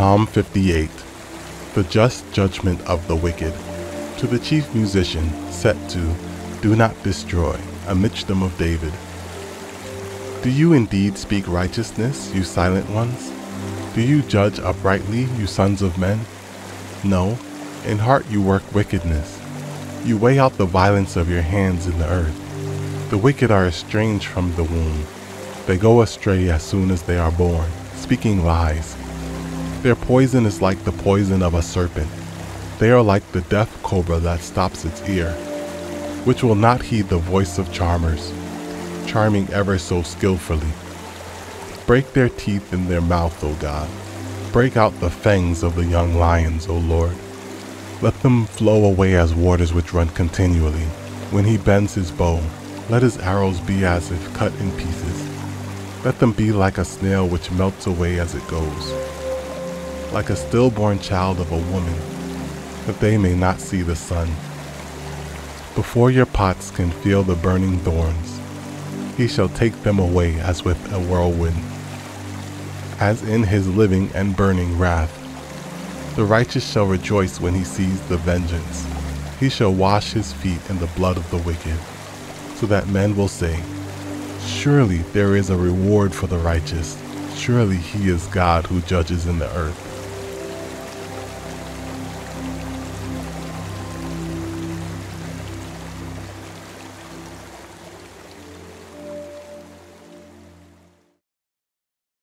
Psalm 58 The Just Judgment of the Wicked. To the chief musician, set to Do Not Destroy, a Michtam of David. Do you indeed speak righteousness, you silent ones? Do you judge uprightly, you sons of men? No, in heart you work wickedness. You weigh out the violence of your hands in the earth. The wicked are estranged from the womb. They go astray as soon as they are born, speaking lies. Their poison is like the poison of a serpent. They are like the deaf cobra that stops its ear, which will not heed the voice of charmers, charming ever so skillfully. Break their teeth in their mouth, O God. Break out the fangs of the young lions, O Lord. Let them flow away as waters which run continually. When he bends his bow, let his arrows be as if cut in pieces. Let them be like a snail which melts away as it goes, like a stillborn child of a woman, that they may not see the sun. Before your pots can feel the burning thorns, he shall take them away as with a whirlwind, as in his living and burning wrath. The righteous shall rejoice when he sees the vengeance. He shall wash his feet in the blood of the wicked, so that men will say, Surely there is a reward for the righteous. Surely he is God who judges in the earth.